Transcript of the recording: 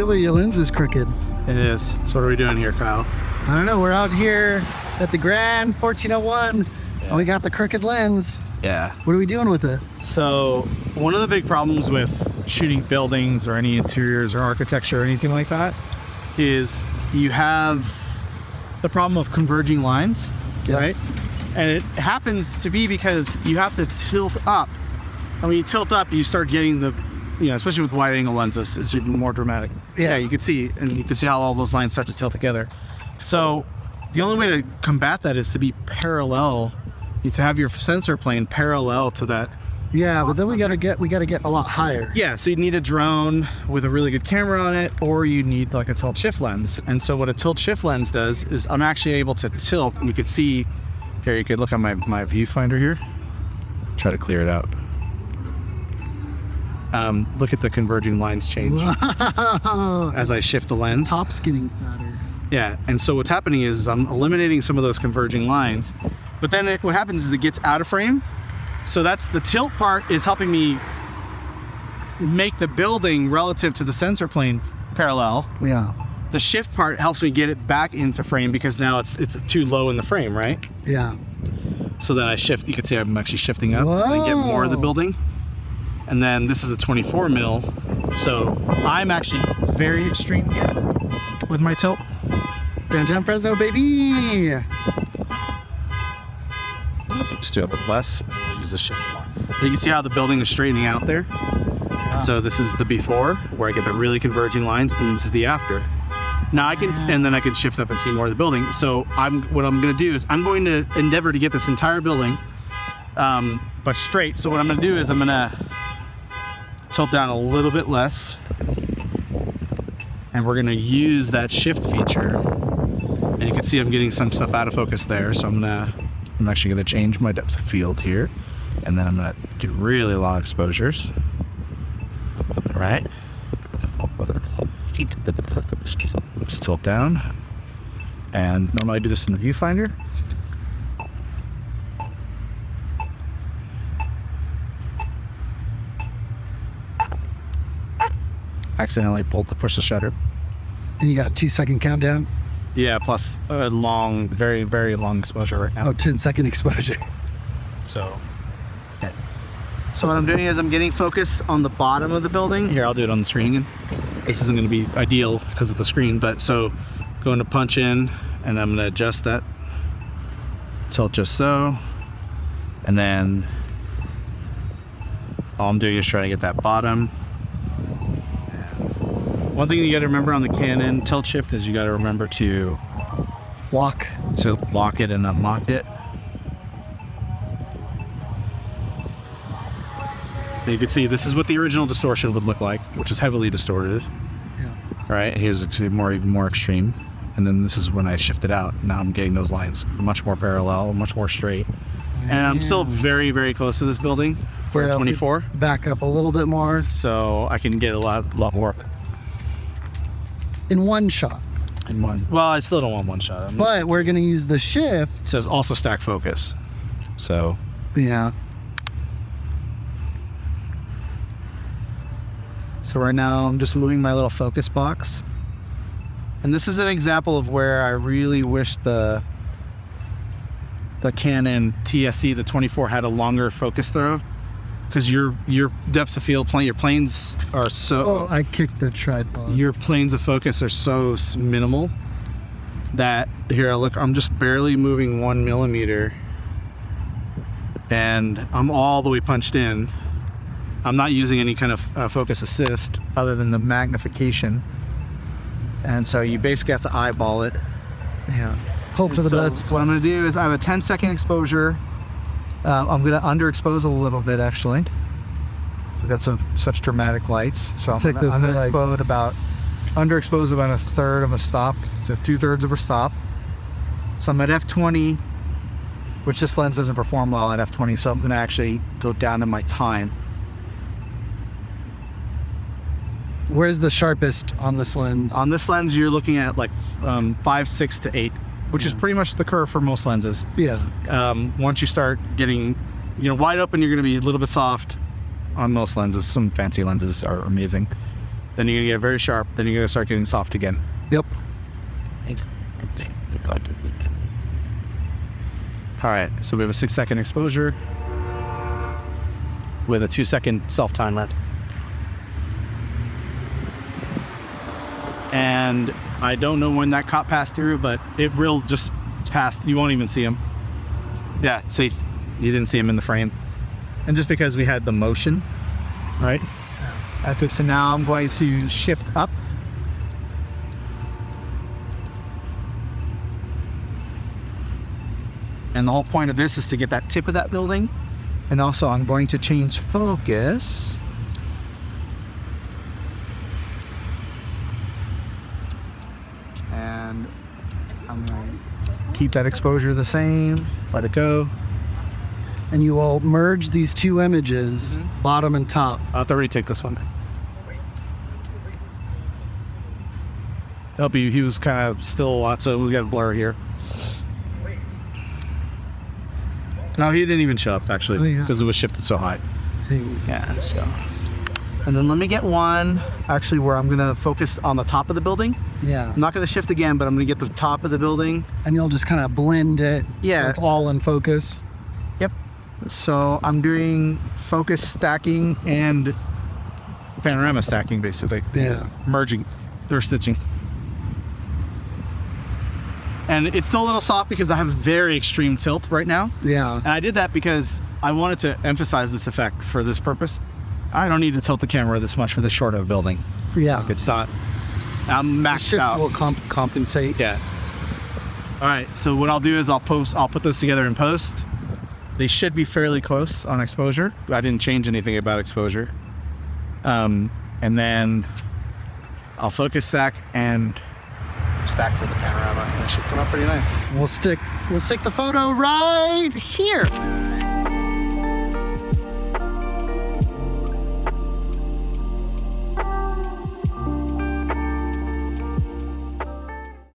when your lens is crooked. It is. So what are we doing here, Kyle? I don't know. We're out here at the Grand 1401, and we got the crooked lens. Yeah. What are we doing with it? So one of the big problems with shooting buildings or any interiors or architecture or anything like that is you have the problem of converging lines, Yes. right? And it happens to be because you have to tilt up. And when you tilt up, you start getting the, you know, especially with wide angle lenses, it's even more dramatic. Yeah. you can see, and you can see how all those lines start to tilt together. So the only way to combat that is to be parallel, to have your sensor plane parallel to that Yeah, but then we gotta get we gotta get a lot higher. yeah, so you need a drone with a really good camera on it, or you need like a tilt shift lens. And so what a tilt shift lens does is I'm actually able to tilt, and you could see here. You could look on my my viewfinder here. Try to clear it out. Um, look at the converging lines change as I shift the lens. Top's getting fatter. Yeah, and so what's happening is I'm eliminating some of those converging lines, but then it, what happens is it gets out of frame. So that's the tilt part is helping me make the building relative to the sensor plane parallel. Yeah. The shift part helps me get it back into frame because now it's it's too low in the frame, right? Yeah. So then I shift. You can see I'm actually shifting up and get more of the building. And then this is a 24 mil, so I'm actually very extreme here with my tilt. Downtown Fresno, baby. Just do a bit less. Use the shift more. You can see how the building is straightening out there. So this is the before, where I get the really converging lines, and this is the after. Now I can, and then I can shift up and see more of the building. So I'm, what I'm going to do is I'm going to endeavor to get this entire building, um, but straight. So what I'm going to do is I'm going to tilt down a little bit less, and we're going to use that shift feature. And you can see I'm getting some stuff out of focus there. So I'm gonna, I'm actually gonna change my depth of field here, and then I'm gonna do really long exposures. Right. Let's tilt down. And normally I do this in the viewfinder. Accidentally pulled to push the shutter. And you got a two second countdown. Yeah, plus a long, very, very long exposure right now. Oh, 10 second exposure. So, so what I'm doing is I'm getting focus on the bottom of the building. Here, I'll do it on the screen again. This isn't going to be ideal because of the screen, but so going to punch in and I'm going to adjust that tilt just so. And then all I'm doing is trying to get that bottom. One thing you got to remember on the Canon tilt shift is you got to remember to Walk. to lock it and unlock it. And you can see this is what the original distortion would look like, which is heavily distorted, Yeah. right? Here's actually more even more extreme. And then this is when I shift it out. Now I'm getting those lines much more parallel, much more straight. And I'm still very, very close to this building for Well, a 24. Back up a little bit more So I can get a lot, lot more in one shot. in one. Well, I still don't want one shot. I'm But we're gonna use the shift. to also stack focus. So Yeah. So right now I'm just moving my little focus box. And this is an example of where I really wish the the Canon TS-E the 24 had a longer focus throw because your your depths of field plane your planes are so Oh, I kicked the tripod. your planes of focus are so minimal that here I look I'm just barely moving one millimeter and I'm all the way punched in I'm not using any kind of uh, focus assist other than the magnification and so you basically have to eyeball it Yeah. Hope for the so best. what I'm gonna do is I have a 10 second exposure uh, I'm gonna underexpose a little bit actually. We've got some such dramatic lights so I'm Take gonna underexpose about underexpose about a third of a stop to two thirds of a stop. So I'm at f20 which this lens doesn't perform well at f20 so I'm gonna actually go down to my time. Where's the sharpest on this lens? on this lens you're looking at like um, five six to eight which is pretty much the curve for most lenses yeah. um, once you start getting you know wide open you're going to be a little bit soft on most lenses some fancy lenses are amazing then you're gonna get very sharp, then you're gonna start getting soft again. Yep. Thanks. All right, so we have a six second exposure with a two second self timer. And I don't know when that cop passed through, but it will just passed. You won't even see him. Yeah, see, you didn't see him in the frame. And just because we had the motion, right? Okay, so now I'm going to shift up. And the whole point of this is to get that tip of that building. And also I'm going to change focus. And I'm going to keep that exposure the same, let it go. And you will merge these two images, mm-hmm. bottom and top. I'll have to retake this one. Help you, he was kind of still a lot, so we got a blur here. No, he didn't even show up Oh, actually yeah. because it was shifted so high. Yeah, so. And then let me get one actually where I'm gonna focus on the top of the building. Yeah. I'm not gonna shift again, but I'm gonna get the top of the building. And you'll just kind of blend it. Yeah. So it's all in focus. Yep. So I'm doing focus stacking and panorama stacking basically. Yeah. merging or stitching. And it's still a little soft because I have very extreme tilt right now. Yeah. And I did that because I wanted to emphasize this effect for this purpose. I don't need to tilt the camera this much for this short of a building. Yeah. It's not. I'm maxed out. will comp- compensate. Yeah. All right. So what I'll do is I'll post. I'll put those together in post. They should be fairly close on exposure. I didn't change anything about exposure. Um, and then I'll focus stack and stack for the panorama, and it should come out pretty nice. We'll stick we'll stick the photo right here.